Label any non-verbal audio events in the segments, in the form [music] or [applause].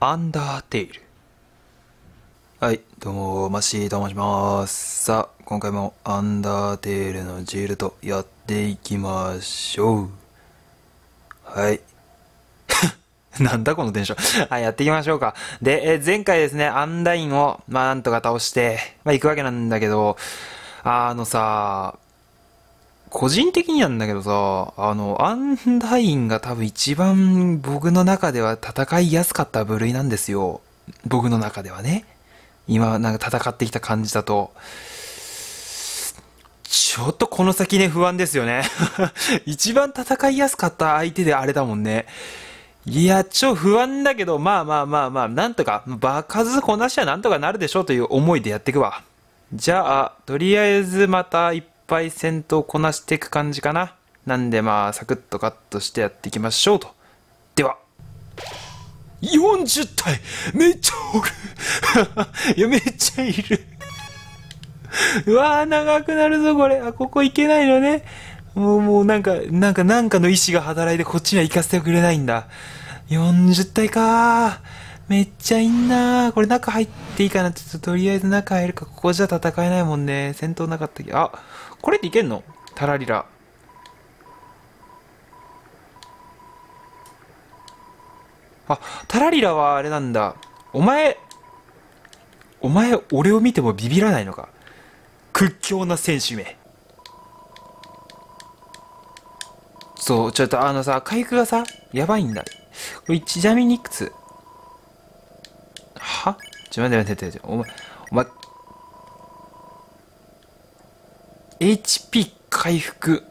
アンダーテイル。はい、どうも、マシーと申します。さあ、今回もアンダーテイルのジールとやっていきましょう。はい。[laughs] なんだこのテンション。[laughs] はい、やっていきましょうか。で、え前回ですね、アンダインを、まあ、なんとか倒して、まあ、行くわけなんだけど、あのさ、個人的になんだけどさ、あの、アンダインが多分一番僕の中では戦いやすかった部類なんですよ。僕の中ではね。今、なんか戦ってきた感じだと。ちょっとこの先ね、不安ですよね。[laughs] 一番戦いやすかった相手であれだもんね。いや、超不安だけど、まあまあまあまあ、なんとか、爆発こなしはなんとかなるでしょうという思いでやっていくわ。じゃあ、とりあえずまたいっぱい戦闘こなしていく感じかな。なんでまあ、サクッとカットしてやっていきましょうと。では。40体めっちゃおる [laughs] いや、めっちゃいる。[laughs] うわー、長くなるぞ、これ。あ、ここ行けないのね。もう、もうなんか、なんか、なんかの意志が働いてこっちには行かせてくれないんだ。40体かー。めっちゃいいなー。これ中入っていいかなちょっととりあえず中入るか。ここじゃ戦えないもんね。戦闘なかったけど。あ、これっていけんの？タラリラ。あ、タラリラはあれなんだ。お前、お前、俺を見てもビビらないのか？屈強な選手名。そう、ちょっとあのさ、回復がさ、やばいんだ。これ、ちなみにいくつ？は？ちょ、待って待って待って。お前、お前、HP 回復。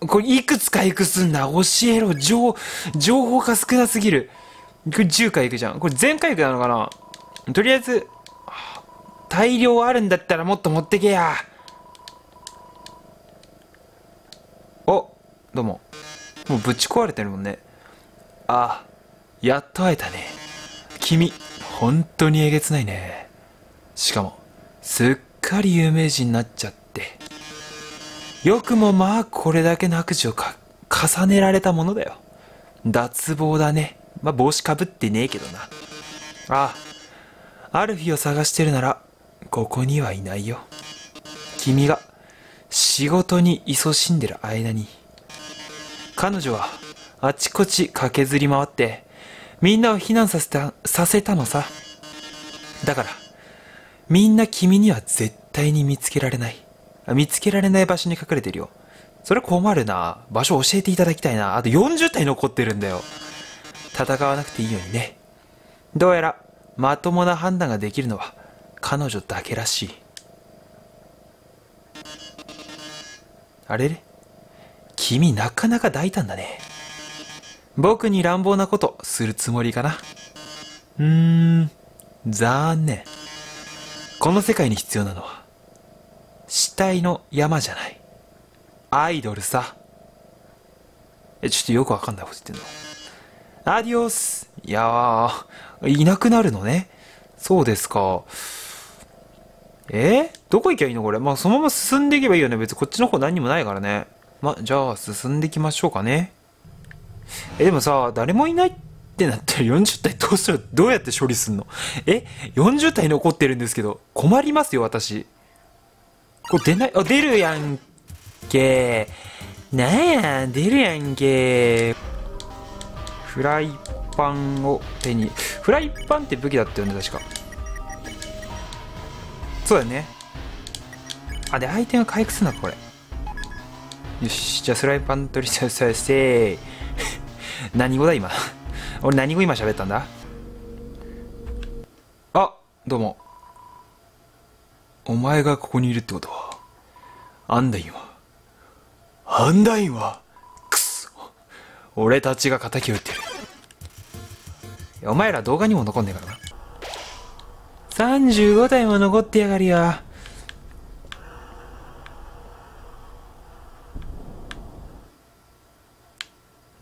これ、いくつ回復すんだ？教えろ。情、情報が少なすぎる。これ10回いくじゃん。これ全回復なのかな？とりあえず、大量あるんだったらもっと持ってけや。お、どうも。もうぶち壊れてるもんね。あ、やっと会えたね。君、本当にえげつないね。しかも、すっかり有名人になっちゃって。よくもまあこれだけの悪事をか重ねられたものだよ。脱帽だね。まあ帽子かぶってねえけどな。ああ、アルフィを探してるなら、ここにはいないよ。君が仕事に勤しんでる間に、彼女はあちこち駆けずり回って、みんなを避難させた、させたのさ。だから、みんな君には絶対に見つけられない。見つけられない場所に隠れてるよ。それ困るな。場所教えていただきたいな。あと40体残ってるんだよ。戦わなくていいようにね。どうやら、まともな判断ができるのは、彼女だけらしい。あれれ？君なかなか大胆だね。僕に乱暴なことするつもりかな？うーん、残念。この世界に必要なのは、死体の山じゃない。アイドルさ。え、ちょっとよくわかんないこと言ってんの。アディオス。いやー、いなくなるのね。そうですか。え？ーどこ行きゃいいのこれ？まあ、そのまま進んでいけばいいよね。別にこっちの方何にもないからね。ま、じゃあ、進んでいきましょうかね。え、でもさ、誰もいないってなったら40体どうする？どうやって処理すんの？え ?40 体残ってるんですけど、困りますよ、私。これ出ない、あ、出るやんけ。なんや、出るやんけ。フライパンを手に。フライパンって武器だったよね、確か。そうだよね。あ、で、相手が回復するんだ、これ。よし、じゃあフライパン取りさせせ [laughs] 何語だ、今。俺何語今喋ったんだ？あ、どうも。お前がここにいるってことは、アンダインは、アンダインは、くそ。俺たちが仇を撃ってる。お前ら動画にも残んねえからな。35体も残ってやがるよ。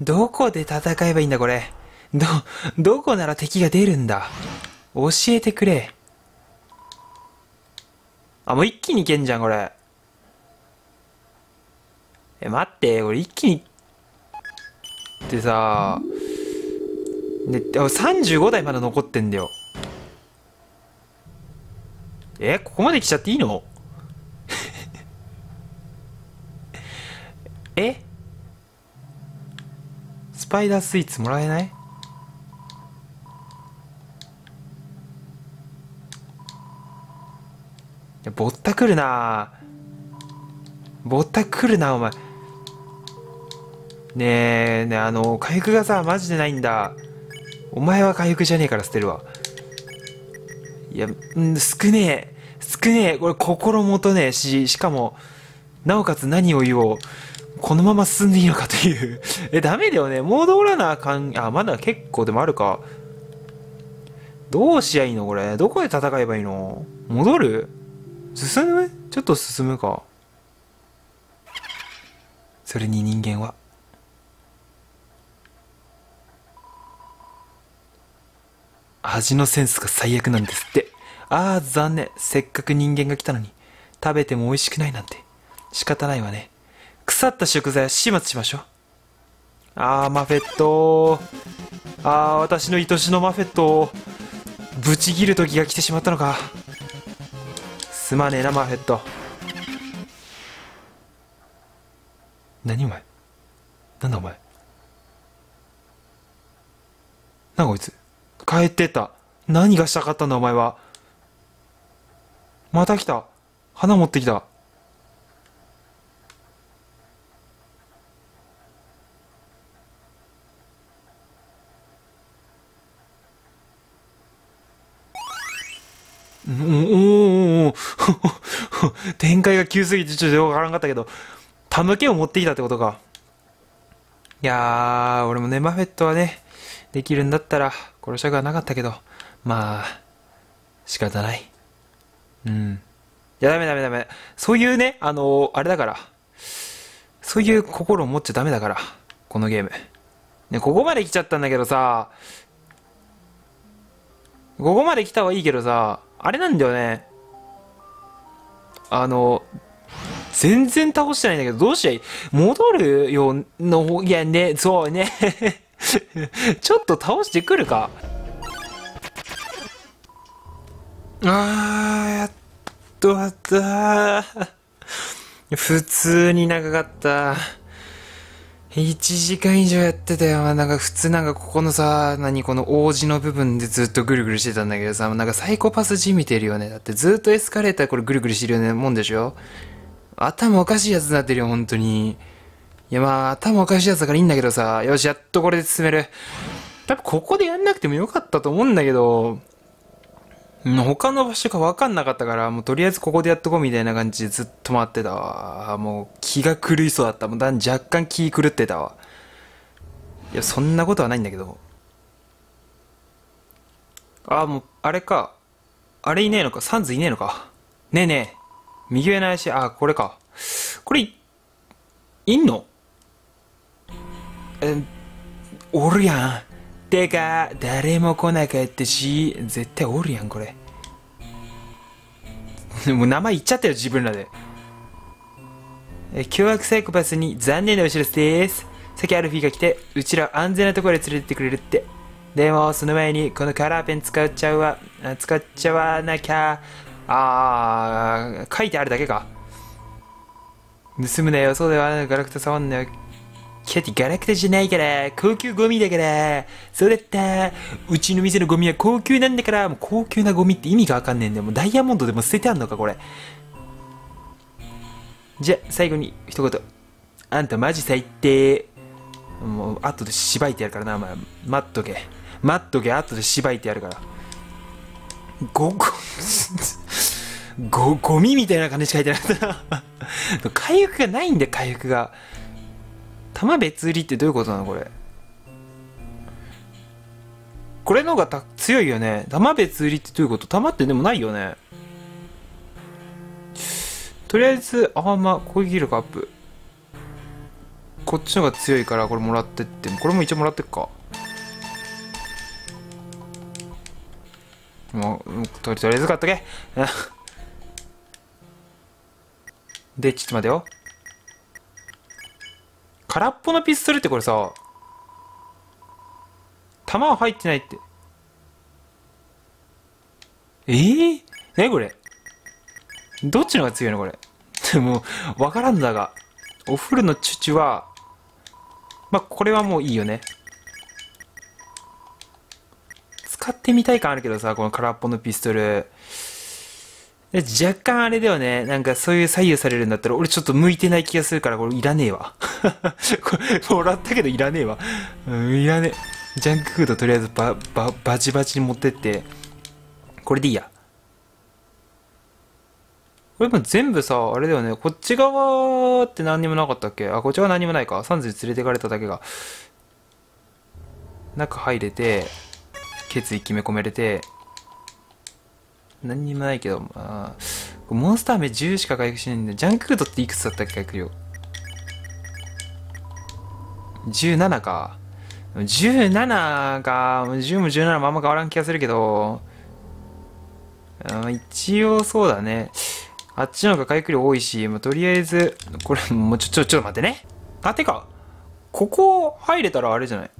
どこで戦えばいいんだこれ。ど、どこなら敵が出るんだ。教えてくれ。あ、もう一気にいけんじゃん、これ。え、待って、これ一気に。ってさ、で、35台まだ残ってんだよ。えここまで来ちゃっていいの？[laughs] え？スパイダースイーツもらえない？ぼったくるな。ぼったくるなお前。ねえねえあの回復がさマジでないんだ。お前は回復じゃねえから捨てるわ。いや、ん少ねえ。少ねえ。これ心もとねえ。ししかもなおかつ何を言おう。このまま進んでいいのかという。えダメだよね。戻らなあかん。あまだ結構でもあるか。どうしやいいのこれ。どこで戦えばいいの？戻る？進むちょっと進むか。それに人間は。味のセンスが最悪なんですって。ああ残念。せっかく人間が来たのに。食べても美味しくないなんて。仕方ないわね。腐った食材は始末しましょう。ああマフェット。ああ私の愛しのマフェットを。ブチ切る時が来てしまったのか。すまねえなマーフェット。何お前？なんだお前？なんこいつ？帰ってった。何がしたかったんだお前は？また来た。花持ってきた。おおう [laughs] 展開が急すぎてちょっとよくわからんかったけど、タムケを持ってきたってことか。いやー、俺もね、マフェットはね、できるんだったら殺したくはなかったけど、まあ、仕方ない。うん。いや、ダメダメダメ。そういうね、あのー、あれだから。そういう心を持っちゃダメだから。このゲーム。ね、ここまで来ちゃったんだけどさ、ここまで来たはいいけどさ、あれなんだよね。あの、全然倒してないんだけど、どうしゃい戻るよの、いやね、そうね。[laughs] ちょっと倒してくるか。あー、やっと終わった。普通に長かった。1時間以上やってたよ。なんか普通なんかここのさ、何この王子の部分でずっとぐるぐるしてたんだけどさ、なんかサイコパスじみてるよね。だってずっとエスカレーターこれぐるぐるしてるよね、もんでしょ頭おかしいやつになってるよ、本当に。いやまあ、頭おかしいやつだからいいんだけどさ、よし、やっとこれで進める。多分ここでやんなくてもよかったと思うんだけど、他の場所が分かんなかったから、もうとりあえずここでやっとこうみたいな感じでずっと回ってたわ。もう気が狂いそうだった。もうだん若干気狂ってたわ。いや、そんなことはないんだけど。あ、もう、あれか。あれいねえのか。サンズいねえのか。ねえねえ。右上の足、あ、これか。これ、いんの？え、おるやん。てか、誰も来なかったし、絶対おるやん、これ。[laughs] もう名前言っちゃったよ、自分らで。え、凶悪サイコパスに残念なお知らせです。さっきアルフィーが来て、うちら安全なところで連れてってくれるって。でも、その前に、このカラーペン使っちゃうわ、使っちゃわなきゃ、あー、書いてあるだけか。盗むなよ、そうだよ、ガラクタ触んなよ。キャティガラクタじゃないから、高級ゴミだから、そうだった。うちの店のゴミは高級なんだから、もう高級なゴミって意味がわかんねえんだよ。もうダイヤモンドでも捨ててあんのか、これ。じゃ、最後に一言。あんたマジ最低。もう、後でしばいてやるからな、お前。待っとけ。待っとけ、後でしばいてやるから。ご、ご、ご、ゴミみたいな感じしか書いてなかったな。[laughs] 回復がないんだよ、回復が。弾別売りってどういうことなのこれ？これの方が強いよね。弾別売りってどういうこと？弾ってでもないよね。とりあえず、アーマー、攻撃力アップ。こっちの方が強いからこれもらってってこれも一応もらってっか。もう、とりあえず買っとけ。[laughs] で、ちょっと待てよ。空っぽのピストルってこれさ、弾は入ってないって。えー、えこれ？どっちの方が強いのこれ？で [laughs] も、わからんだが。お風呂のチュチュは、ま、これはもういいよね。使ってみたい感あるけどさ、この空っぽのピストル。若干あれだよね。なんかそういう左右されるんだったら、俺ちょっと向いてない気がするから、これいらねえわ。[laughs] これ、もらったけどいらねえわ。うん、いらねえ。ジャンクフードとりあえずバ、バ、バチバチに持ってって、これでいいや。これも全部さ、あれだよね。こっち側って何にもなかったっけ？あ、こっち側何にもないか。サンズに連れてかれただけが。中入れて、決意決め込めれて、何にもないけど、まあ、モンスター目10しか回復しないんで、ジャンクフードっていくつだったっけ回復量。17か。17か、10も17もあんま変わらん気がするけど、一応そうだね。あっちの方が回復量多いし、まあ、とりあえず、これ、もうちょ、ちょ、ちょっと待ってね。あ、てか、ここ入れたらあれじゃない？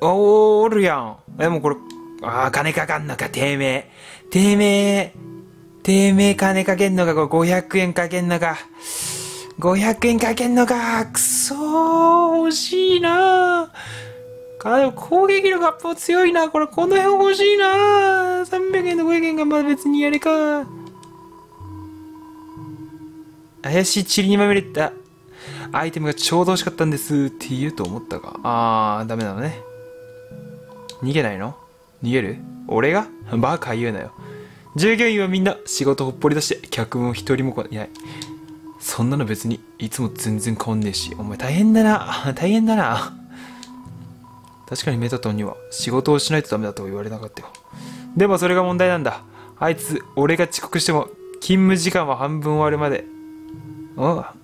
お、おるやん。でもうこれ、ああ、金かかんのか、てめえ。てめえ。てめえ金かけんのか、これ500円かけんのか。500円かけんのか。くそー、欲しいなー。攻撃力アップ強いな。これ、この辺欲しいな300円の500円がまだ別にあれか。怪しい塵にまみれたアイテムがちょうど欲しかったんですって言うと思ったが。あー、ダメなのね。逃げないの？逃げる？俺が？バカ言うなよ。従業員はみんな仕事ほっぽり出して客も一人も来ない。そんなの別にいつも全然変わんねえし、お前大変だな。[laughs] 大変だな。確かにメタトンには仕事をしないとダメだと言われなかったよ。でもそれが問題なんだ。あいつ、俺が遅刻しても勤務時間は半分終わるまで。ああ？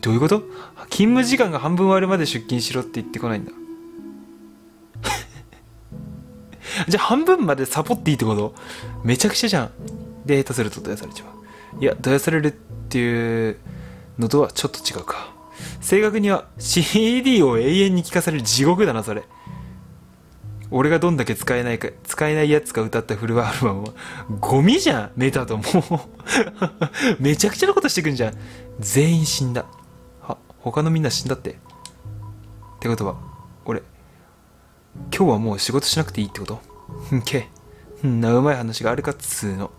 どういうこと？勤務時間が半分終わるまで出勤しろって言ってこないんだ。じゃあ半分までサボっていいってこと？めちゃくちゃじゃん。で、下手するとどやされちゃう。いや、どやされるっていうのとはちょっと違うか。正確には CD を永遠に聴かされる地獄だな、それ。俺がどんだけ使えないか、使えないやつが歌ったフルアルバムは、ゴミじゃんメタともう [laughs] めちゃくちゃなことしてくんじゃん。全員死んだ。は、他のみんな死んだって。ってことは、今日はもう仕事しなくていいってこと？んけ。んなうまい話があるかっつーの。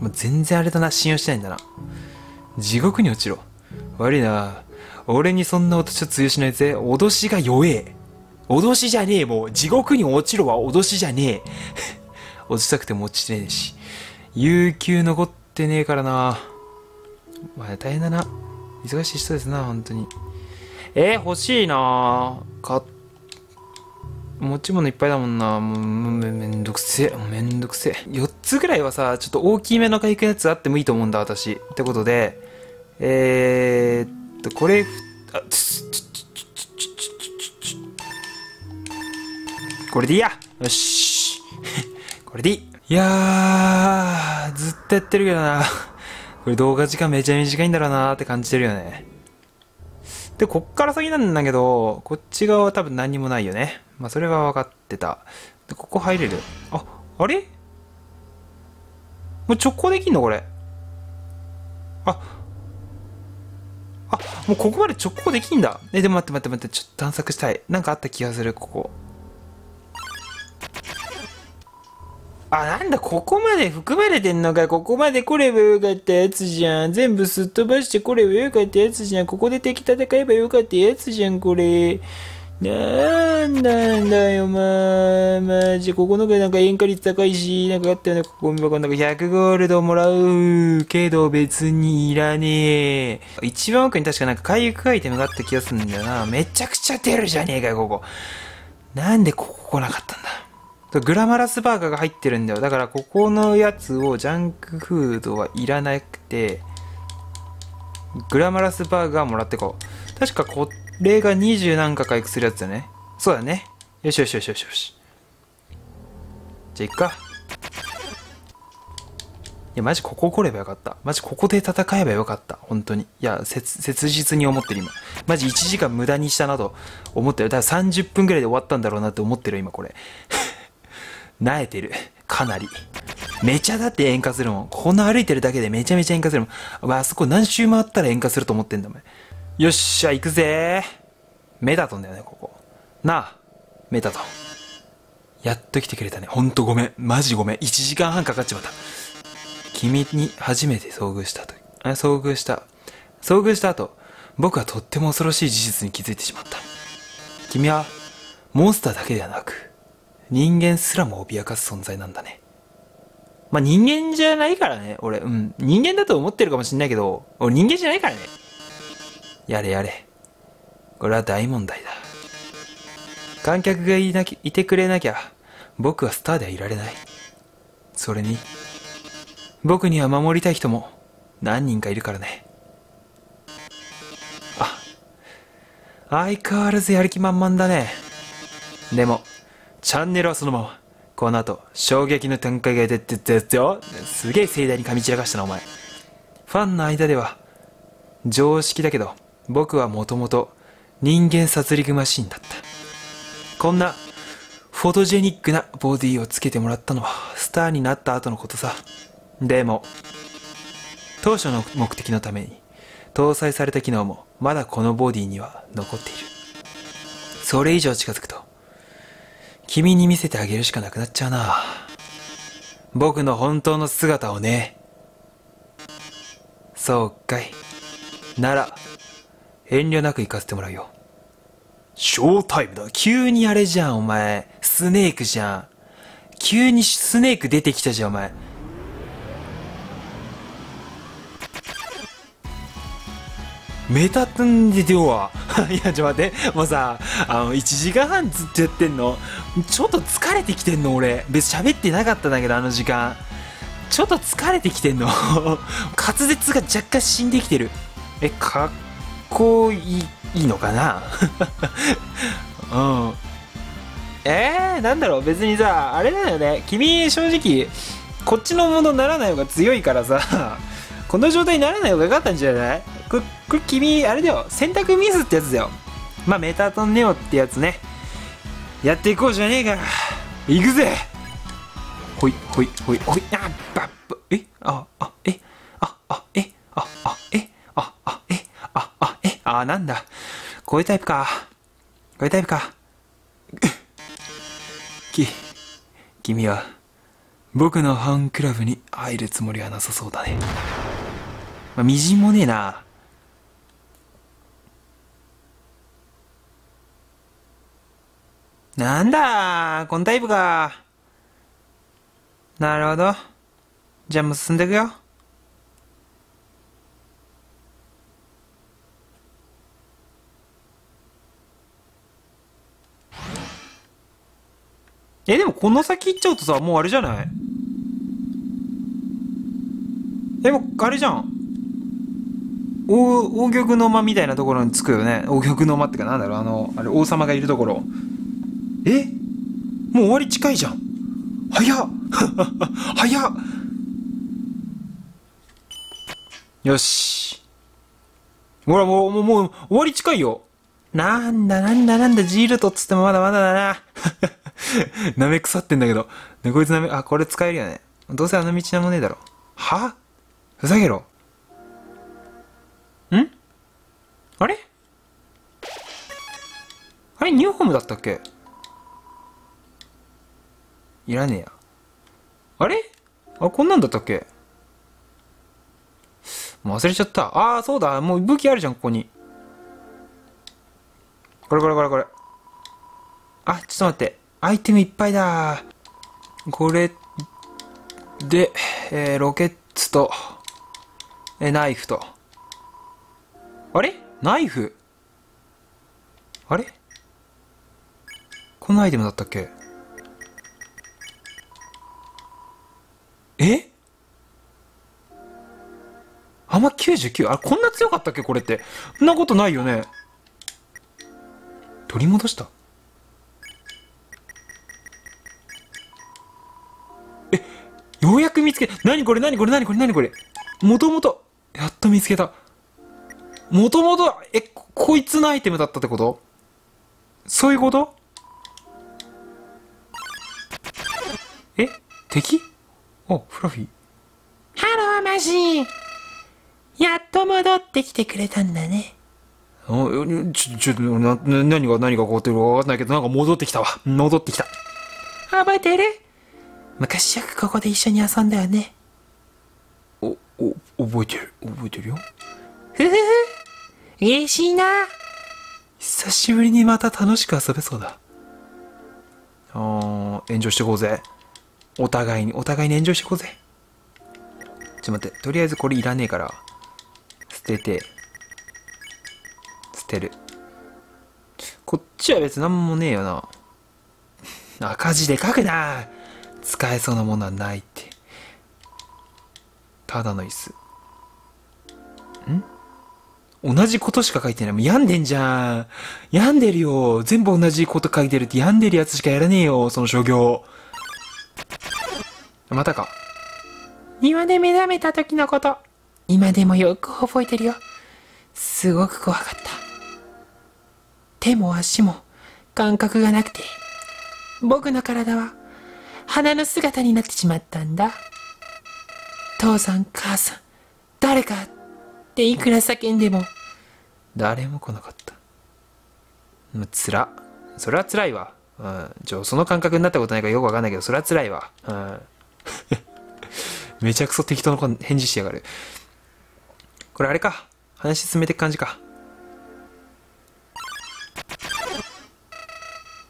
もう全然あれだな、信用してないんだな。地獄に落ちろ。悪いな。俺にそんな私は通用しないぜ。脅しが弱え。脅しじゃねえ、もう。地獄に落ちろは脅しじゃねえ。[laughs] 落ちたくても落ちてねえし。有給残ってねえからな。まあ大変だな。忙しい人ですな、本当に。えー、欲しいな買っ持ち物いっぱいだもんな。もうめめんどくせえ。めんどくせえ。4つぐらいはさ、ちょっと大きめの回復やつあってもいいと思うんだ、私。ってことで、えー、っと、これ、あ、つ、つ、これでいいやよし [laughs] これでいいいやー、ずっとやってるけどな。これ動画時間めちゃ短いんだろうなーって感じてるよね。で、こっから先なんだけど、こっち側は多分何もないよね。まあ、それは分かってた。で、ここ入れる。あ、あれ？もう直行できんのこれ？あ、あ、もうここまで直行できんだ。え、でも待って待って待って、ちょっと探索したい。なんかあった気がする、ここ。あ、なんだ、ここまで含まれてんのか。ここまで来ればよかったやつじゃん。全部すっ飛ばして来ればよかったやつじゃん。ここで敵戦えばよかったやつじゃん、これ。なんなんだよ、まあ、マジ、ここのがなんか塩化率高いし、なんかあったよね、ここ見箱なんか100ゴールドもらうけど別にいらねえ。一番奥に確かなんか回復アイテムがあった気がするんだよな。めちゃくちゃ出るじゃねえかよ、ここ。なんでここ来なかったんだ？グラマラスバーガーが入ってるんだよ。だからここのやつをジャンクフードはいらなくて、グラマラスバーガーもらってこう。確かこれが20何か回復するやつだね。そうだね。よしよしよしよしよし。じゃあ行くか。いや、マジここ来ればよかった。マジここで戦えばよかった。本当に。いや、切、切実に思ってる今。マジ1時間無駄にしたなと思ってる。だから30分ぐらいで終わったんだろうなって思ってる今これ。慣れてる。かなり。めちゃだって塩化するもん。この歩いてるだけでめちゃめちゃ塩化するもん。お前あそこ何周回ったら塩化すると思ってんだお前。よっしゃ、行くぜメタトンだよね、ここ。なあ、メタトン。やっと来てくれたね。ほんとごめん。マジごめん。1時間半かかっちまった。君に初めて遭遇したと。あ遭遇した。遭遇した後、僕はとっても恐ろしい事実に気づいてしまった。君は、モンスターだけではなく、人間すらも脅かす存在なんだね。まあ、人間じゃないからね、俺。うん。人間だと思ってるかもしんないけど、俺人間じゃないからね。やれやれ。これは大問題だ。観客がいなきいてくれなきゃ、僕はスターではいられない。それに、僕には守りたい人も何人かいるからね。あ、相変わらずやる気満々だね。でも、チャンネルはそのまま。この後、衝撃の展開が出てててよ。すげえ盛大に噛み散らかしたな、お前。ファンの間では、常識だけど、僕はもともと人間殺戮マシンだった。こんな、フォトジェニックなボディをつけてもらったのは、スターになった後のことさ。でも、当初の目的のために、搭載された機能も、まだこのボディには残っている。それ以上近づくと、君に見せてあげるしかなくなっちゃうな。僕の本当の姿をね。そうかい。なら、遠慮なく行かせてもらうよ。ショータイムだ。急にあれじゃん、お前。スネークじゃん。急にスネーク出てきたじゃん、お前。メタトンでデュア [laughs] いや、ちょ、待って。もうさ、あの、1時間半ずっとやってんの。ちょっと疲れてきてんの、俺。別に喋ってなかったんだけど、あの時間。ちょっと疲れてきてんの。[laughs] 滑舌が若干死んできてる。え、かっこいい、いいのかな？[laughs] うん。えー、なんだろう、別にさ、あれだよね。君、正直、こっちのものならない方が強いからさ、この状態にならない方が良かったんじゃない？これ、これ君、あれだよ。選択ミスってやつだよ。まあ、メタトンネオってやつね。やっていこうじゃねえか。行くぜほい、ほい、ほい、ほい、あ、ばっば、え、あ、あ、え、あ、あ、え、あ、あ、え、あ、あ、え、あ、あ、え、あ、なんだ。こういうタイプか。こういうタイプか。[laughs] き、君は、僕のファンクラブに入るつもりはなさそうだね。まあ、みじんもねえな。なんだこのタイプか。なるほど。じゃあもう進んでいくよ。え、でもこの先行っちゃうとさ、もうあれじゃない？え、もうあれじゃん。王、王玉の間みたいなところに着くよね。王玉の間ってかなんだろう、あの、あれ王様がいるところ。え？もう終わり近いじゃん。早っ [laughs] 早っよし。ほら、もう、もう、もう、終わり近いよ。なんだ、なんだ、なんだ、ジールトっつってもまだまだだな。[laughs] 舐め腐ってんだけど。ね、こいつ舐め、あ、これ使えるよね。どうせあの道なんもねえだろ。は？ふざけろ。あれ？あれニューホームだったっけ？いらねえや。あれ？あ、こんなんだったっけ？もう忘れちゃった。ああ、そうだ。もう武器あるじゃん、ここに。これこれこれこれ。あ、ちょっと待って。アイテムいっぱいだ。これで、えー、ロケッツと、えー、ナイフと。あれ？ナイフ。あれ？このアイテムだったっけ？え？あんま 99? あ、こんな強かったっけ？これって。そんなことないよね。取り戻した？え、ようやく見つけ、何これ？何これ？何これ？何これ？もともと、やっと見つけた。もともと、え、こいつのアイテムだったってこと？そういうこと？え？敵？あ、フラフィー。ハローマジーやっと戻ってきてくれたんだね。あちょ、ちょ、な、な何が何が起こってるかわかんないけど、なんか戻ってきたわ。戻ってきた。覚えてる？昔よくここで一緒に遊んだよね。お、お、覚えてる？覚えてるよ。ふふふ。嬉しいな。久しぶりにまた楽しく遊べそうだ。あ、炎上してこうぜ。お互いに、お互いに炎上してこうぜ。ちょっと待って、とりあえずこれいらねえから、捨てて、捨てる。こっちは別になんもねえよな。赤字で書くな使えそうなものはないって。ただの椅子。ん？同じことしか書いてない。もう病んでんじゃん。病んでるよ。全部同じこと書いてるって病んでるやつしかやらねえよ。その商業。またか。庭で目覚めた時のこと、今でもよく覚えてるよ。すごく怖かった。手も足も感覚がなくて、僕の体は花の姿になってしまったんだ。父さん、母さん、誰かっていくら叫んでも、誰も来なかった。もうつら。それは辛いわ。うん。ちょ、その感覚になったことないからよくわかんないけど、それは辛いわ。うん。めちゃくそ適当な子返事しやがる。これあれか。話進めてく感じか。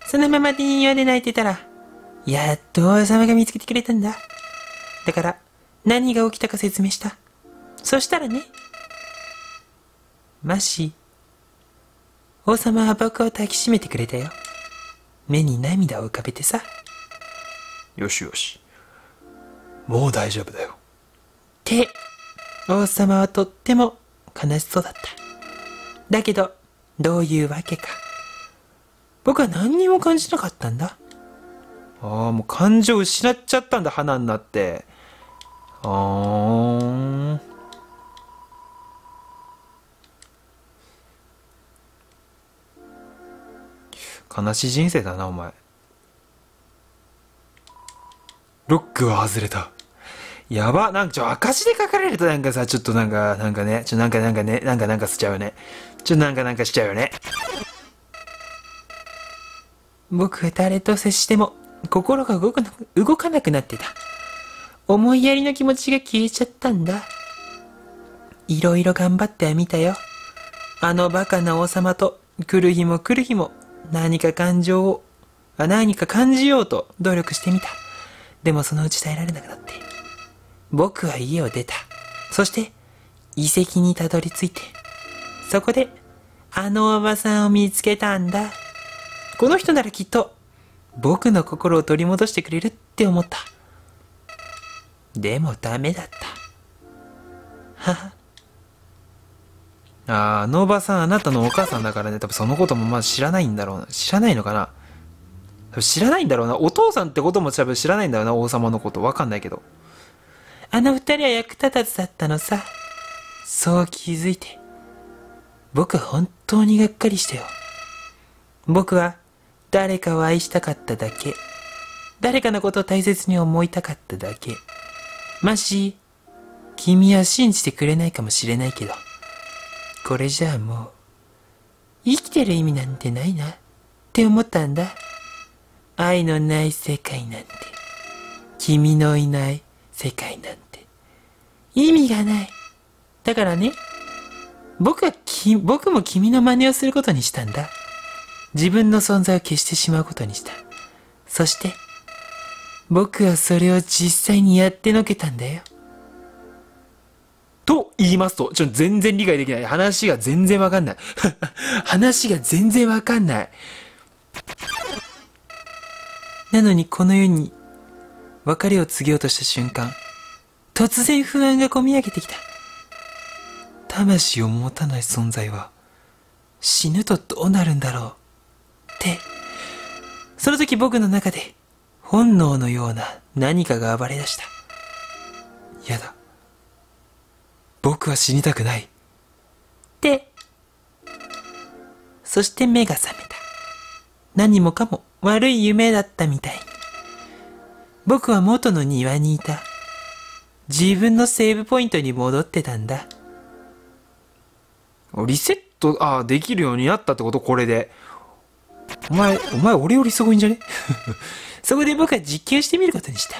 そのままで庭で泣いてたら、やっと王様が見つけてくれたんだ。だから、何が起きたか説明した。そしたらね、マシ王様は僕を抱きしめてくれたよ。目に涙を浮かべてさ。よしよし。もう大丈夫だよ。て、王様はとっても悲しそうだった。だけど、どういうわけか。僕は何にも感じなかったんだ。ああ、もう感情失っちゃったんだ、花になって。あーん。悲しい人生だな、お前。ロックは外れた。やば、なんかちょ、赤字で書かれるとなんかさ、ちょっとなんか、なんかね、ちょ、なんかなんかね、なんかなんかしちゃうよね。ちょ、なんかなんかしちゃうよね。僕は誰と接しても心が動かなく動かなくなってた。思いやりの気持ちが消えちゃったんだ。いろいろ頑張ってはみたよ。あのバカな王様と来る日も来る日も何か感情を、あ何か感じようと努力してみた。でもそのうち耐えられなくなって。僕は家を出た。そして遺跡にたどり着いて、そこであのおばさんを見つけたんだ。この人ならきっと僕の心を取り戻してくれるって思った。でもダメだった。はは。あーあのおばさんあなたのお母さんだからね、多分そのこともまあ知らないんだろうな。知らないのかな多分知らないんだろうな。お父さんってことも多分知らないんだよな、王様のこと。わかんないけど。あの二人は役立たずだったのさ。そう気づいて。僕は本当にがっかりしたよ。僕は誰かを愛したかっただけ。誰かのことを大切に思いたかっただけ。マシ君は信じてくれないかもしれないけど、これじゃあもう、生きてる意味なんてないなって思ったんだ。愛のない世界なんて、君のいない世界なんて、意味がない。だからね、僕はき、僕も君の真似をすることにしたんだ。自分の存在を消してしまうことにした。そして、僕はそれを実際にやってのけたんだよ。と言いますと、ちょ、全然理解できない。話が全然わかんない。[laughs] 話が全然わかんない。なのにこの世に別れを告げようとした瞬間、突然不安がこみ上げてきた。魂を持たない存在は死ぬとどうなるんだろうって、その時僕の中で本能のような何かが暴れ出した。やだ。僕は死にたくない。で、そして目が覚めた。何もかも悪い夢だったみたいに。僕は元の庭にいた。自分のセーブポイントに戻ってたんだ。リセット、ああ、できるようになったってこと？これで。お前、お前俺よりすごいんじゃね？[laughs] そこで僕は実験してみることにした。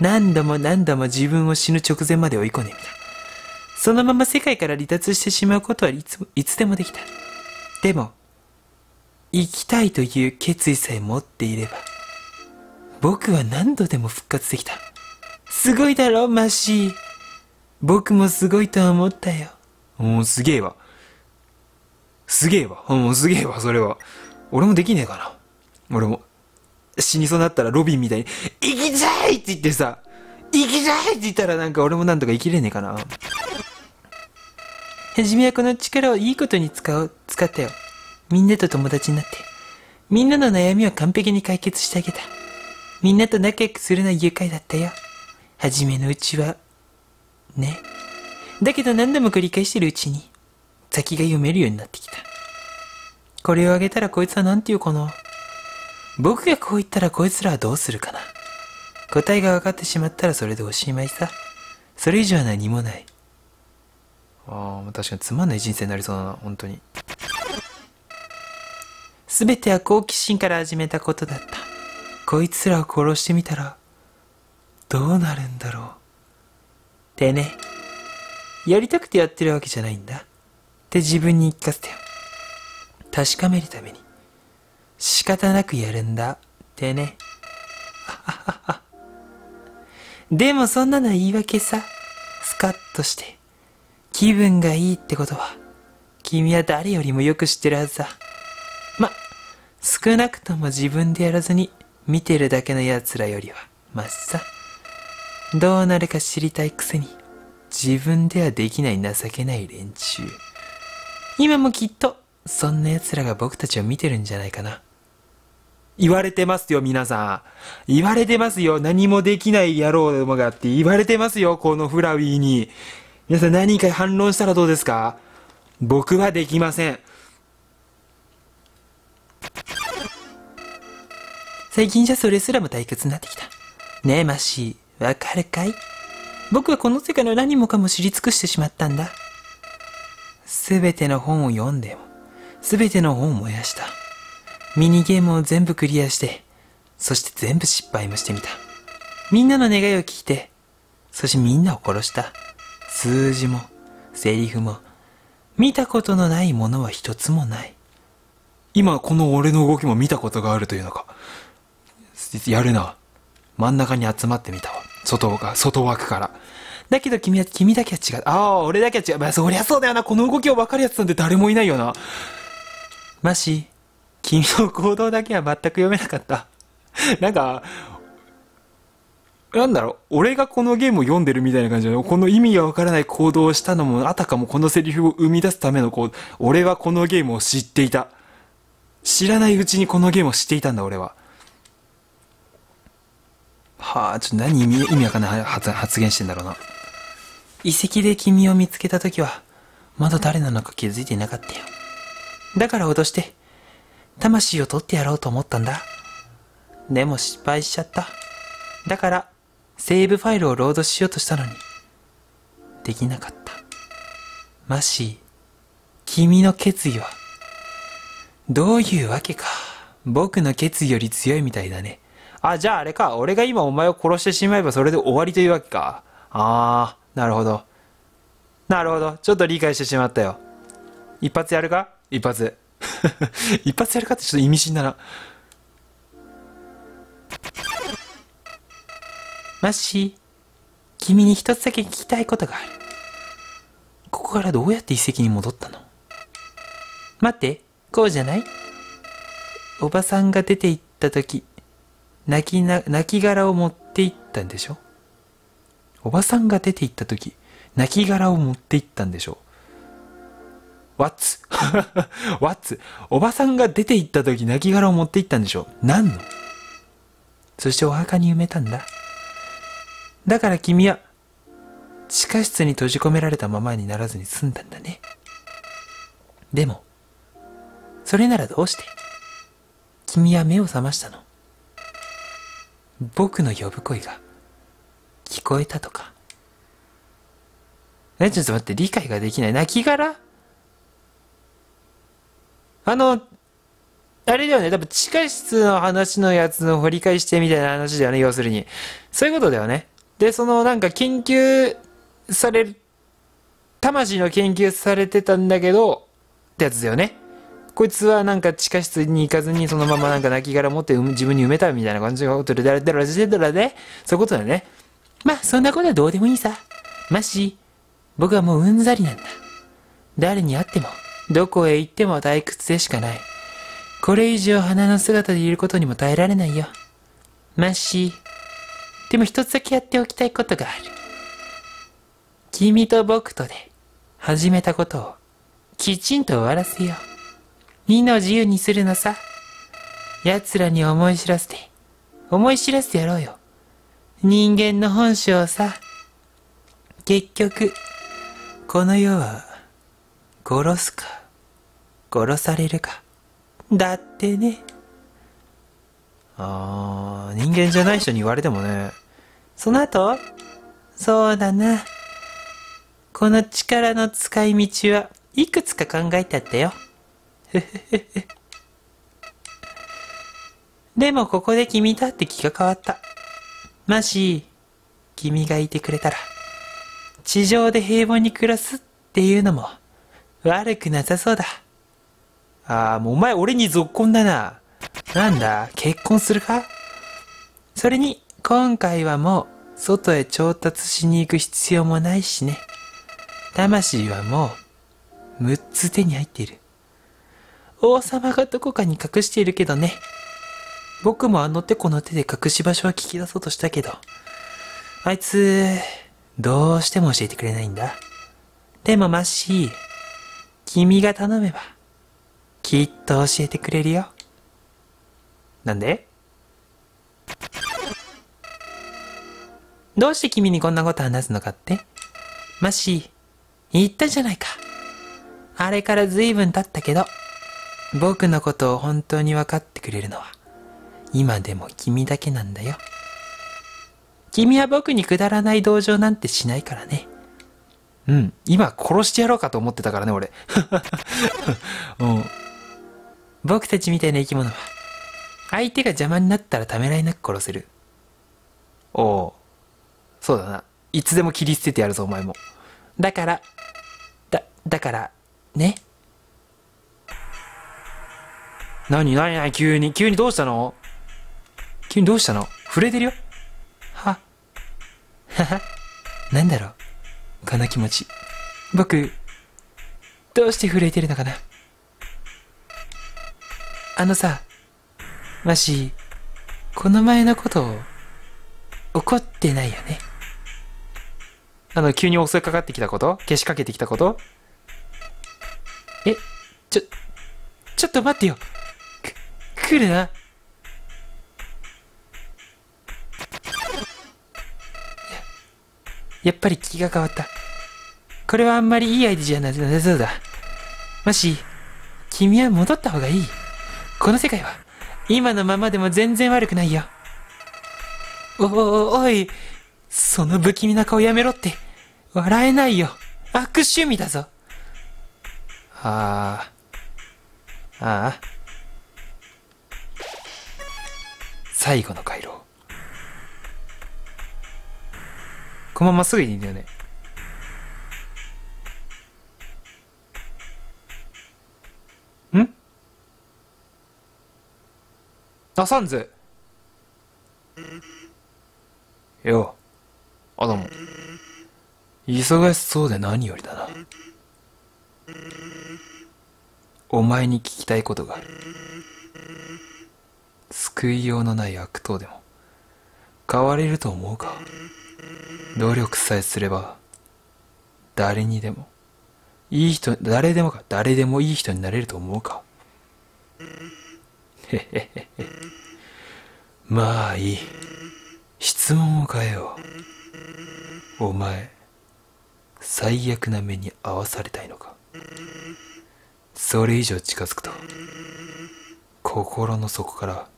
何度も何度も自分を死ぬ直前まで追い込んでみた。そのまま世界から離脱してしまうことはいつ、いつでもできた。でも、生きたいという決意さえ持っていれば、僕は何度でも復活できた。すごいだろ、マシー。僕もすごいと思ったよ。もうすげえわ。すげえわ。もうすげえわ、それは。俺もできねえかな。俺も。死にそうなったらロビンみたいに、生きたいって言ってさ、生きたいって言ったらなんか俺もなんとか生きれねえかな。はじめはこの力をいいことに使う、使ったよ。みんなと友達になって。みんなの悩みを完璧に解決してあげた。みんなと仲良くするのは愉快だったよ。はじめのうちは、ね。だけど何度も繰り返してるうちに、先が読めるようになってきた。これをあげたらこいつは何て言うかな。僕がこう言ったらこいつらはどうするかな。答えが分かってしまったらそれでおしまいさ。それ以上は何もない。ああ、確かにつまんない人生になりそうだな、本当に。すべては好奇心から始めたことだった。こいつらを殺してみたら、どうなるんだろう。ってね。やりたくてやってるわけじゃないんだ。って自分に言い聞かせたよ。確かめるために。仕方なくやるんだ。ってね。でもそんなの言い訳さ。スカッとして。気分がいいってことは、君は誰よりもよく知ってるはずだ。ま、少なくとも自分でやらずに見てるだけの奴らよりは、まっさ。どうなるか知りたいくせに、自分ではできない情けない連中。今もきっと、そんな奴らが僕たちを見てるんじゃないかな。言われてますよ、皆さん。言われてますよ。何もできない野郎どもがって言われてますよ、このフラウィーに。皆さん何か反論したらどうですか？僕はできません。最近じゃそれすらも退屈になってきた。ねえ、マッシー、わかるかい？僕はこの世界の何もかも知り尽くしてしまったんだ。すべての本を読んでも、すべての本を燃やした。ミニゲームを全部クリアして、そして全部失敗もしてみた。みんなの願いを聞いて、そしてみんなを殺した。数字も、セリフも、見たことのないものは一つもない。今この俺の動きも見たことがあるというのか。やるな。真ん中に集まってみたわ。外が、外枠から。だけど君は、君だけは違う。ああ、俺だけは違う。まあ、そりゃそうだよな。この動きを分かるやつなんて誰もいないよな。マシ、君の行動だけは全く読めなかった。なんか、なんだろう、俺がこのゲームを読んでるみたいな感じで、この意味がわからない行動をしたのも、あたかもこのセリフを生み出すためのこう、俺はこのゲームを知っていた。知らないうちにこのゲームを知っていたんだ、俺は。はあ、ちょっと何意味、意味わかんない発発言してんだろうな。遺跡で君を見つけた時は、まだ誰なのか気づいてなかったよ。だから脅して、魂を取ってやろうと思ったんだ。でも失敗しちゃった。だから、セーブファイルをロードしようとしたのに、できなかった。マシー、君の決意は、どういうわけか。僕の決意より強いみたいだね。あ、じゃああれか。俺が今お前を殺してしまえばそれで終わりというわけか。あー、なるほど。なるほど。ちょっと理解してしまったよ。一発やるか？一発。[laughs] 一発やるかってちょっと意味深だな。マッシー、君に一つだけ聞きたいことがある。ここからどうやって遺跡に戻ったの？待って、こうじゃない？おばさんが出て行った時、泣きな、泣き殻を持って行ったんでしょ？おばさんが出て行った時、泣き殻を持って行ったんでしょ？ワッツワッツおばさんが出て行った時泣き殻を持って行ったんでしょ？何の？そしてお墓に埋めたんだ。だから君は、地下室に閉じ込められたままにならずに済んだんだね。でも、それならどうして君は目を覚ましたの？僕の呼ぶ声が聞こえたとか。え、ちょっと待って、理解ができない。亡骸あの、あれだよね、多分地下室の話のやつの掘り返してみたいな話だよね、要するに。そういうことだよね。で、そのなんか研究される、魂の研究されてたんだけど、ってやつだよね。こいつはなんか地下室に行かずにそのままなんか亡骸持って自分に埋めたみたいな感じのことで、だらだらしてたらね、そういうことだよね。まあ、そんなことはどうでもいいさ。まし、僕はもううんざりなんだ。誰に会っても、どこへ行っても退屈でしかない。これ以上花の姿でいることにも耐えられないよ。マッシー。でも一つだけやっておきたいことがある。君と僕とで始めたことをきちんと終わらせよう。みんなを自由にするのさ。奴らに思い知らせて、思い知らせてやろうよ。人間の本性をさ。結局、この世は、殺すか、殺されるか。だってね。あー、人間じゃない人に言われてもね。その後？そうだな。この力の使い道はいくつか考えてあったよ。[laughs] でもここで君と会って気が変わった。もし、君がいてくれたら、地上で平凡に暮らすっていうのも悪くなさそうだ。ああ、もうお前俺に続婚だな。なんだ、結婚するか？それに、今回はもう、外へ調達しに行く必要もないしね。魂はもう、6つ手に入っている。王様がどこかに隠しているけどね。僕もあの手この手で隠し場所は聞き出そうとしたけど、あいつ、どうしても教えてくれないんだ。でもマッシー、君が頼めば、きっと教えてくれるよ。なんで？どうして君にこんなこと話すのかって？マッシー、言ったじゃないか。あれから随分経ったけど、僕のことを本当に分かってくれるのは、今でも君だけなんだよ。君は僕にくだらない同情なんてしないからね。うん。今殺してやろうかと思ってたからね、俺。[laughs] うん。僕たちみたいな生き物は、相手が邪魔になったらためらいなく殺せる。おお。そうだな。いつでも切り捨ててやるぞ、お前も。だから、だ、だから、ね。何何何急に、急にどうしたの？急にどうしたの？震えてるよは、はは、なんだろうこの気持ち。僕、どうして震えてるのかな？あのさ、わし、この前のことを、怒ってないよね。あの、急に襲いかかってきたこと？消しかけてきたこと？え、ちょ、ちょっと待ってよ。く、来るな。や、やっぱり気が変わった。これはあんまりいいアイデアじゃなさそうだ。もし、君は戻った方がいい。この世界は、今のままでも全然悪くないよ。お、お、おい、その不気味な顔やめろって。笑えないよ。悪趣味だぞ。ああ。ああ。最後の回廊。このまますぐでいいんだよね。あ、サンズ。よう。あ、どうも。忙しそうで何よりだな。お前に聞きたいことがある。救いようのない悪党でも変われると思うか努力さえすれば誰にでもいい人誰でもか誰でもいい人になれると思うか [laughs] まあいい。質問を変えよう。お前最悪な目に遭わされたいのか。それ以上近づくと心の底から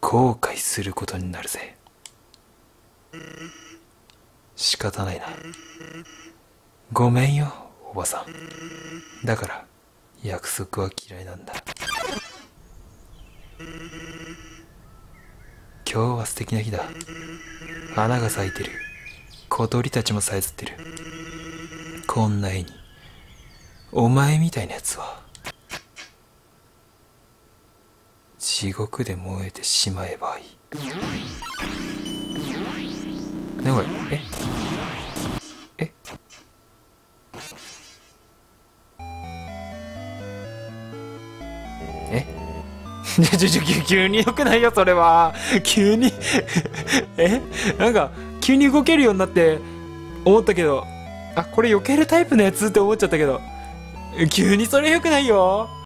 後悔することになるぜ。仕方ないな。ごめんよおばさん。だから約束は嫌いなんだ。今日は素敵な日だ。花が咲いてる。小鳥たちもさえずってる。こんな絵に。お前みたいなやつは。地獄で燃えてしまえばいい。ねこれええ？[laughs] 急に良くないよそれは。急に。[laughs] え？なんか急に動けるようになって思ったけどあこれ避けるタイプのやつって思っちゃったけど急にそれ良くないよ。